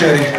This